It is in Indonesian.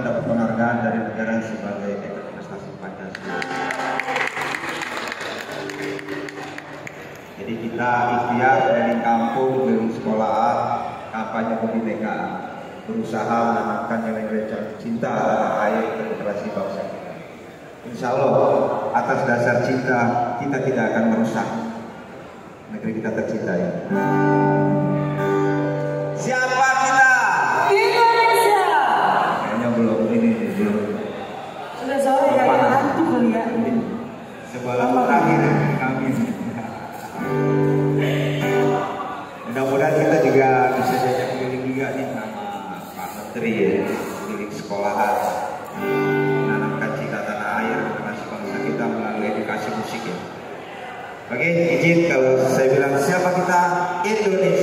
mendapat penghargaan dari negara sebagai ekor prestasi Pancasila. Jadi kita ikhtiar dari kampung, dari sekolah, kampanye kebinekaan, berusaha menanamkan nilai-nilai cinta tanah air demokrasi bangsa kita. Insya Allah atas dasar cinta kita tidak akan merusak negeri kita tercinta ya. Juga bisa diajak keliling juga nih sama Pak Menteri ya, keliling sekolahan, menanamkan cinta tanah air generasi bangsa kita melalui edukasi musik ya. Oke, izin kalau saya bilang siapa kita? Indonesia.